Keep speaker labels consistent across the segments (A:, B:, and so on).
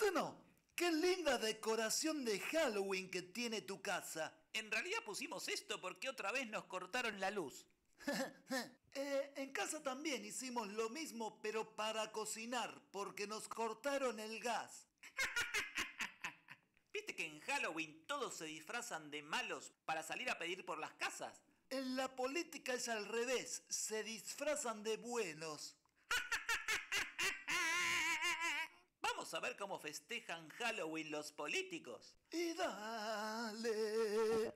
A: Tano, qué linda decoración de Halloween que tiene tu casa.
B: En realidad pusimos esto porque otra vez nos cortaron la luz.
A: Eh, en casa también hicimos lo mismo, pero para cocinar, porque nos cortaron el gas.
B: ¿Viste que en Halloween todos se disfrazan de malos para salir a pedir por las casas?
A: En la política es al revés, se disfrazan de buenos.
B: Vamos a ver cómo festejan Halloween los políticos.
A: Y dale.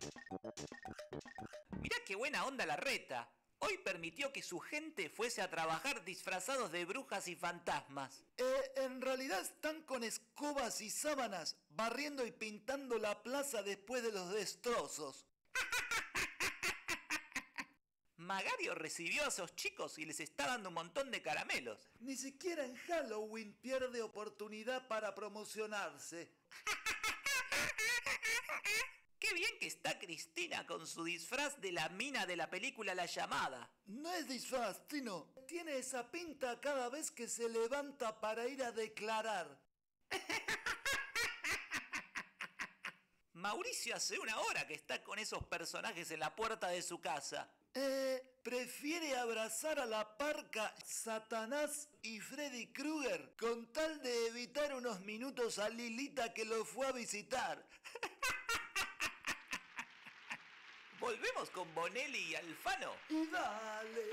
B: Mirá qué buena onda la reta. Hoy permitió que su gente fuese a trabajar disfrazados de brujas y fantasmas.
A: Eh, en realidad están con escobas y sábanas, barriendo y pintando la plaza después de los destrozos.
B: Magario recibió a esos chicos y les está dando un montón de caramelos.
A: Ni siquiera en Halloween pierde oportunidad para promocionarse.
B: Qué bien que está Cristina con su disfraz de la mina de la película La Llamada.
A: No es disfraz, Tino. Tiene esa pinta cada vez que se levanta para ir a declarar.
B: Mauricio hace una hora que está con esos personajes en la puerta de su casa.
A: Eh, prefiere abrazar a la parca Satanás y Freddy Krueger con tal de evitar unos minutos a Lilita que lo fue a visitar.
B: Volvemos con Bonelli y Alfano.
A: Y dale.